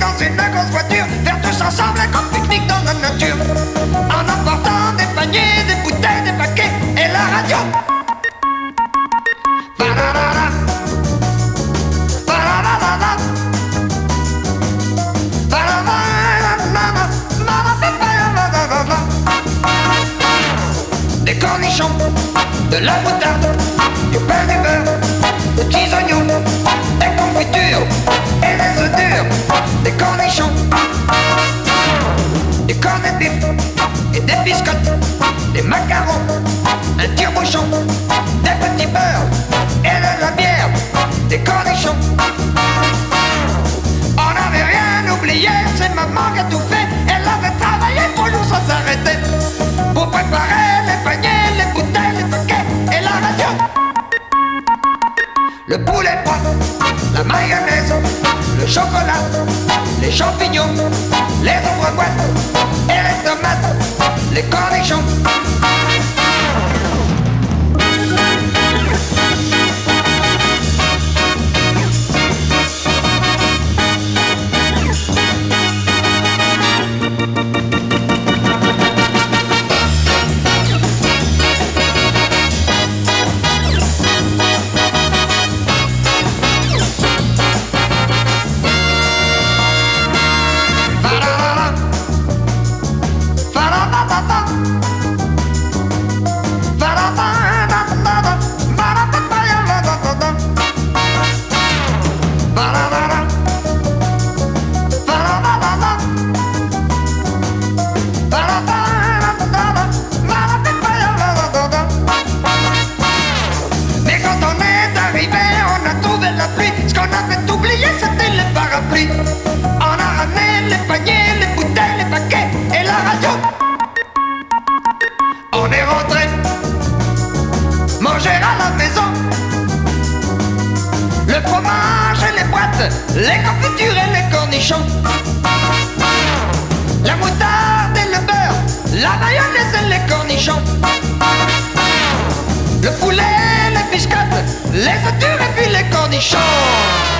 dans une grosse voiture, faire tous ensemble un grand pique-nique dans la nature. Des bouteilles, des paquets et la radio. Des cornichons, de la moutarde, du pain du beurre, des petits oignons, des confitures et des œufs durs, des cornichons, des cornets de des biscottes, des macarons, un tire-bouchon, des petits beurres et de la bière, des cornichons. On n'avait rien oublié, c'est maman qui a tout fait. Elle avait travaillé pour nous sans s'arrêter. Pour préparer les paniers, les bouteilles, les paquets et la radio. Le poulet froid, la mayonnaise, le chocolat, les champignons, les ombres boîtes et les tomates, les cornichons. Manger à la maison. Le fromage et les boîtes, les confitures et les cornichons. La moutarde et le beurre, la mayonnaise et les cornichons. Le poulet, les biscottes, les œufs durs et puis les cornichons.